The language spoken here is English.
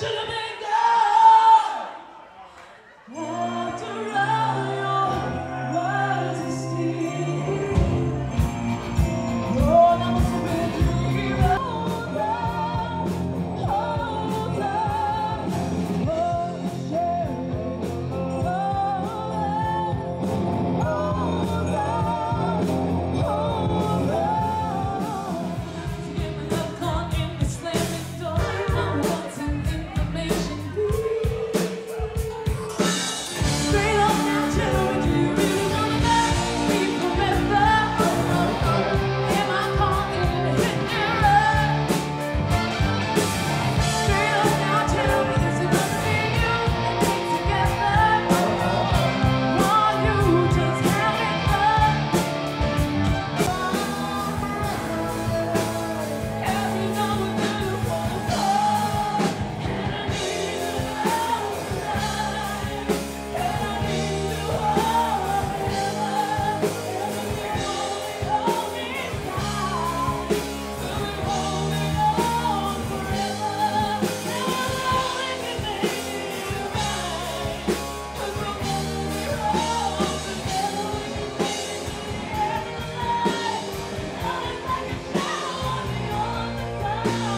been Bye.